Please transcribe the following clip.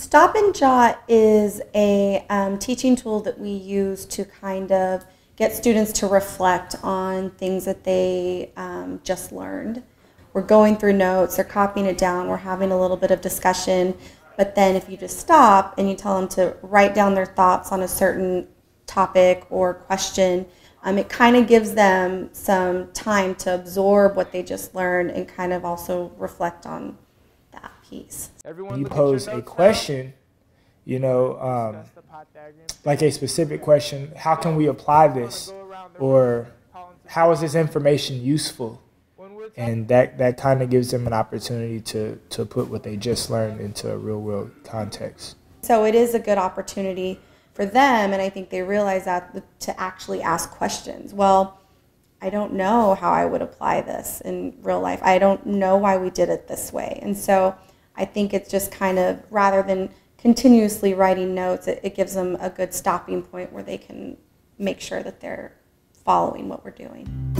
Stop and Jot is a um, teaching tool that we use to kind of get students to reflect on things that they um, just learned. We're going through notes, they're copying it down, we're having a little bit of discussion, but then if you just stop and you tell them to write down their thoughts on a certain topic or question, um, it kind of gives them some time to absorb what they just learned and kind of also reflect on that piece. Everyone you pose a question, you know, um, like a specific question, how can we apply this? Or how is this information useful? And that, that kind of gives them an opportunity to, to put what they just learned into a real world context. So it is a good opportunity for them, and I think they realize that to actually ask questions. Well, I don't know how I would apply this in real life. I don't know why we did it this way. And so I think it's just kind of rather than continuously writing notes, it, it gives them a good stopping point where they can make sure that they're following what we're doing.